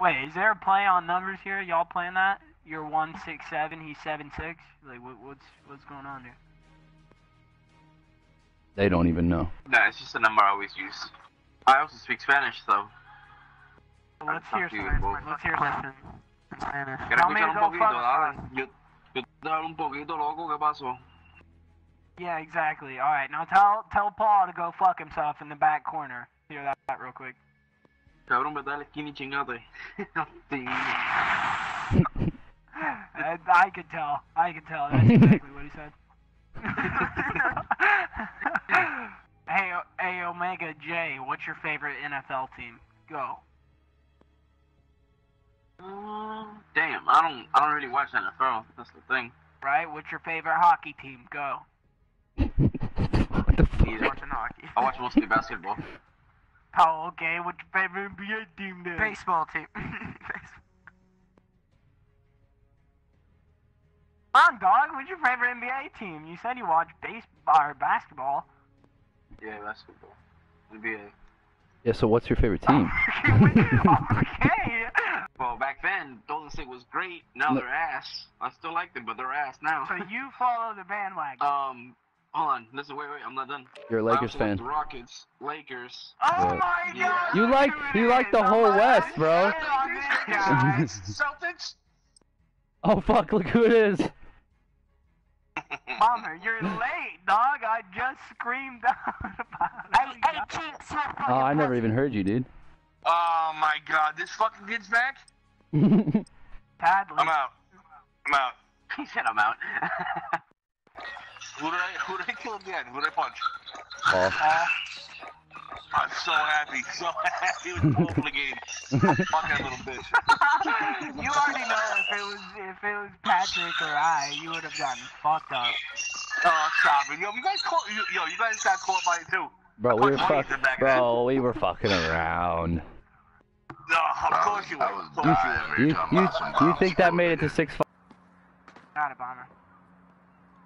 Wait, is there a play on numbers here? Y'all playing that? You're one six seven. He's seven six. Like, what, what's what's going on here? They don't even know. Nah, it's just a number I always use. I also speak Spanish, so. Well, let's hear talk to you some. both. Let's hear something. in Spanish. Tell me to escuchar un go poquito? fuck Dale. Yo, yo te hablo un poquito, loco, ¿qué pasó? Yeah, exactly. All right, now tell tell Paul to go fuck himself in the back corner. Hear that, that real quick. Cabrón, vete a la esquina y chingate. Sí. I, I could tell. I could tell. That's exactly what he said. hey, hey, Omega J, what's your favorite NFL team? Go. Um, Damn, I don't, I don't really watch NFL. That's the thing. Right? What's your favorite hockey team? Go. what the fuck? Either. Watching hockey. I watch mostly basketball. Oh, okay. What's your favorite NBA team then? Baseball team. Come on, dog. What's your favorite NBA team? You said you watch baseball or basketball. Yeah, basketball. NBA. Yeah, so what's your favorite team? okay. Well, back then, Golden State was great. Now No. they're ass. I still like them, but they're ass now. So you follow the bandwagon. Um, hold on. Listen, wait, wait. I'm not done. You're a I Lakers also like fan. The Rockets, Lakers. oh Yeah. my god. You like you like the oh whole West, bro. Celtics. Oh fuck! Look who it is. Bummer, you're late, dog. I just screamed out about it. Hey, hey, Oh, I never even heard you, dude. Oh my god, this fucking kid's back? Padley. I'm out. I'm out. He said I'm out. Who did I who did I kill again? Who did I punch? Paul. Uh, I'm so happy, so happy with the opening game. Fuck that little bitch. you already know if it was if it was Patrick or I, you would have gotten fucked up. Oh, stop it. Yo, you guys caught you, yo, you guys got caught by it too. Bro, we were Punch fuck. Wayne in the back of Bro, we were fucking around. No, of course you were. I was Of course dying You you you think that made it to six five? Got it, bomber.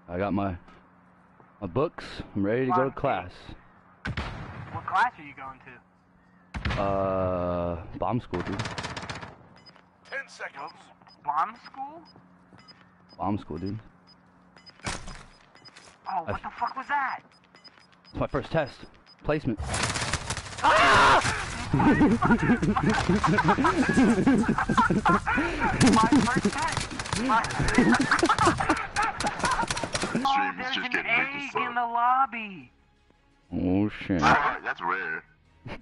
I got my my books. I'm ready to go to class. What class are you going to? Uh, bomb school, dude. Ten seconds. Bomb school? Bomb school, dude. Oh, what the fuck was that? It's my first test. Placement. My first test. My... oh, Stream is there's just an getting egg ridiculous. in the lobby. Oh shit. That's rare.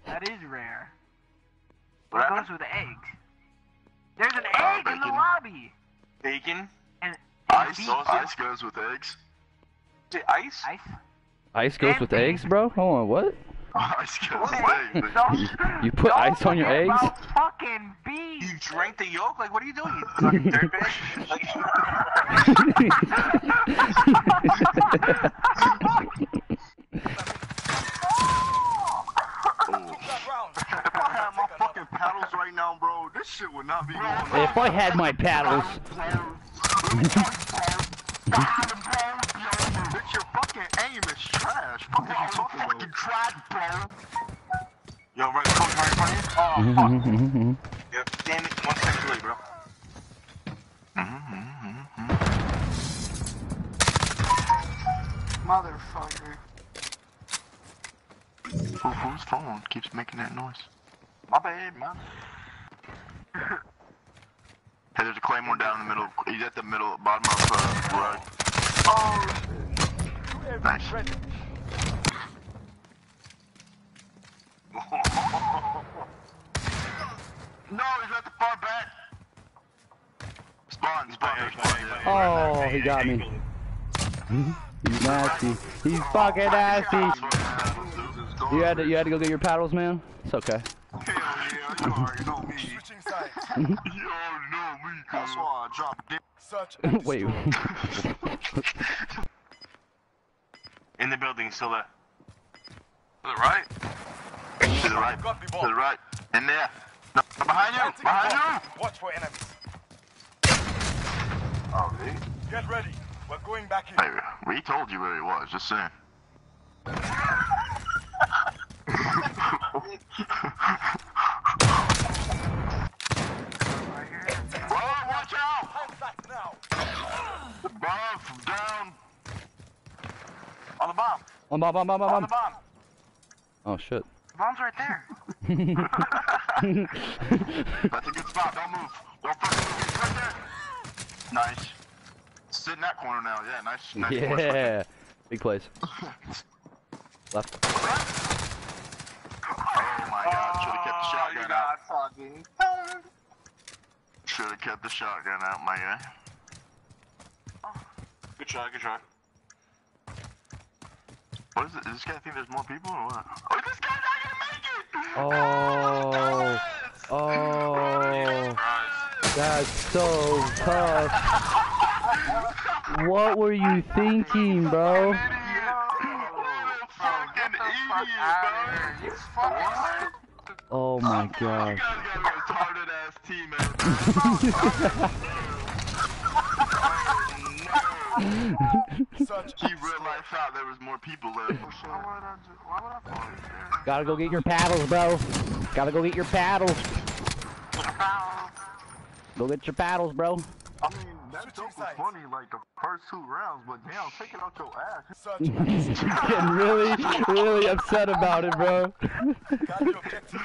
That is rare. What What happened? goes with eggs? There's an Uh, egg in the lobby. Bacon. And, and Ice, beef. ice goes with eggs. Is ice? Ice. Ice goes with eggs, bro? Hold on, what? Ice goes with eggs. You- you put don't ice on your eggs? about fucking beef. You drank the yolk? Like, what are you doing? You fucking dirtbag? If I had my fucking paddles right now, bro, this shit would not be going on. if I had my paddles. Bitch, your fucking aim is trash. Fuck you talking about? Fucking trash, bro. Yo, right, coach, right in front of you? Oh, fuck. Motherfucker. Who, whose phone keeps making that noise? My bad, man. hey, there's a claymore down in the middle. He's at the middle, bottom of uh, right. Oh, Nice. No, he's at the far back. Spawn, spawn, spawn. yeah, yeah. Oh, he got me. He's nasty. He's fucking nasty. You had to you had to go get your paddles, man. It's okay. Hell yeah, you already know me. Switching sides. You already know me. That's why I drop dick. Search. Wait. In the building, still there. To the right? To the right. The To the right. In there. No, behind you. Behind you. Watch for enemies. Oh, really? Get ready. We're going back in. Hey, we told you where he was, just saying. Watch out! On the bomb! On bomb, bomb, bomb, bomb! On the bomb! Oh shit. The bomb's right there! That's a good spot, don't move! Don't fucking move, right there! Nice. Sit in that corner now. Yeah, nice. nice corner. yeah. Big plays. Left. Oh my god. Should have kept the Oh, shotgun you out. got fucking. Should have kept the shotgun out, my guy. Good try, good try. What is it? Does this guy think there's more people or what? Oh, this guy's not gonna make it! Oh. Oh. Surprise. That's so tough. What were you thinking, bro? What a fucking idiot, bro! You fucking. Oh my You god. guys got a retarded ass team, man. Such He realized thought there was more people there. Gotta go get your paddles, bro. Gotta go get your paddles. Go get your paddles, bro. I mean, that Switching joke was funny like the first two rounds, but damn, take it out your ass. such Getting really, really upset about it, bro. got the objective.